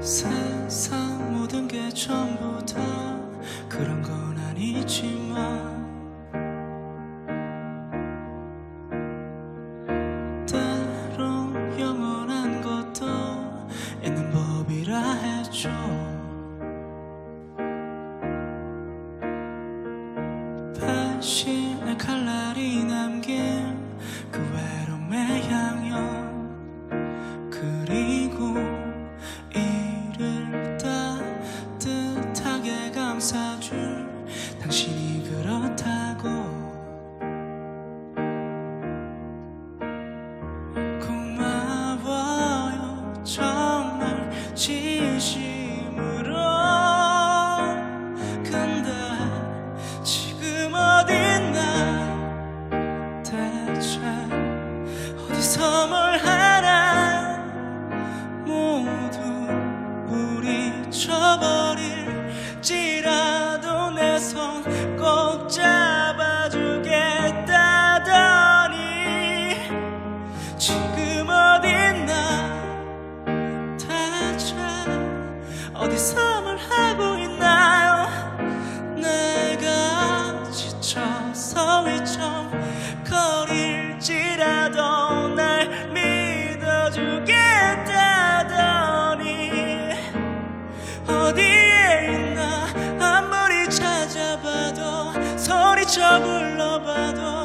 세상 모든 게 전부 다 그런 건 아니지만 때론 영원한 것도 있는 법이라 했죠 배신의 칼날이나 tirar. 불러봐도